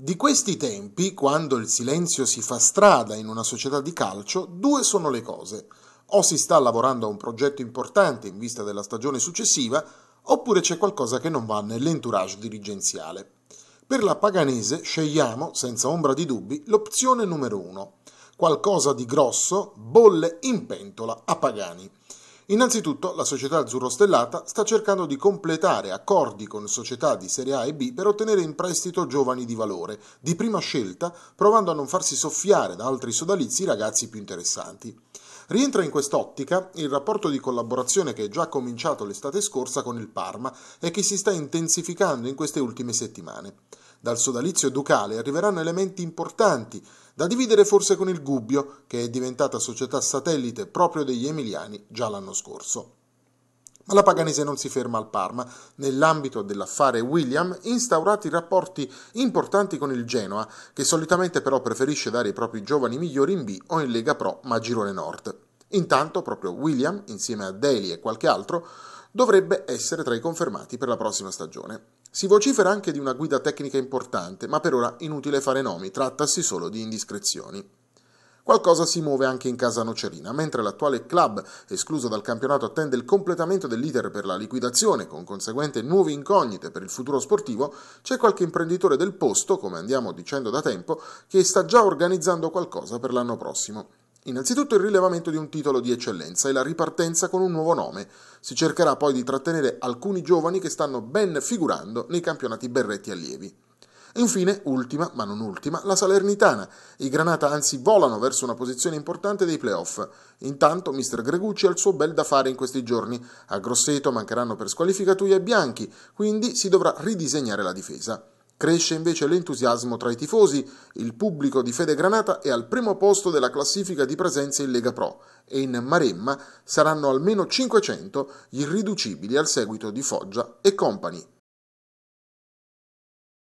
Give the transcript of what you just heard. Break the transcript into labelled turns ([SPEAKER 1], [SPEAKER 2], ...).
[SPEAKER 1] Di questi tempi, quando il silenzio si fa strada in una società di calcio, due sono le cose. O si sta lavorando a un progetto importante in vista della stagione successiva, oppure c'è qualcosa che non va nell'entourage dirigenziale. Per la Paganese scegliamo, senza ombra di dubbi, l'opzione numero uno. Qualcosa di grosso, bolle in pentola a Pagani. Innanzitutto la società azzurro-stellata sta cercando di completare accordi con società di Serie A e B per ottenere in prestito giovani di valore, di prima scelta, provando a non farsi soffiare da altri sodalizi i ragazzi più interessanti. Rientra in quest'ottica il rapporto di collaborazione che è già cominciato l'estate scorsa con il Parma e che si sta intensificando in queste ultime settimane. Dal sodalizio ducale arriveranno elementi importanti, da dividere forse con il Gubbio, che è diventata società satellite proprio degli emiliani già l'anno scorso. Ma la Paganese non si ferma al Parma. Nell'ambito dell'affare William, instaurati rapporti importanti con il Genoa, che solitamente però preferisce dare i propri giovani migliori in B o in Lega Pro, ma Girone Nord. Intanto, proprio William, insieme a Daly e qualche altro, dovrebbe essere tra i confermati per la prossima stagione. Si vocifera anche di una guida tecnica importante, ma per ora inutile fare nomi, trattasi solo di indiscrezioni. Qualcosa si muove anche in casa Nocerina, mentre l'attuale club, escluso dal campionato, attende il completamento dell'iter per la liquidazione, con conseguente nuove incognite per il futuro sportivo, c'è qualche imprenditore del posto, come andiamo dicendo da tempo, che sta già organizzando qualcosa per l'anno prossimo. Innanzitutto il rilevamento di un titolo di eccellenza e la ripartenza con un nuovo nome. Si cercherà poi di trattenere alcuni giovani che stanno ben figurando nei campionati berretti allievi. Infine, ultima, ma non ultima, la Salernitana. I Granata anzi volano verso una posizione importante dei playoff. Intanto Mr. Gregucci ha il suo bel da fare in questi giorni. A Grosseto mancheranno per squalifica Tui e Bianchi, quindi si dovrà ridisegnare la difesa. Cresce invece l'entusiasmo tra i tifosi, il pubblico di Fede Granata è al primo posto della classifica di presenza in Lega Pro e in Maremma saranno almeno 500 gli irriducibili al seguito di Foggia e Company.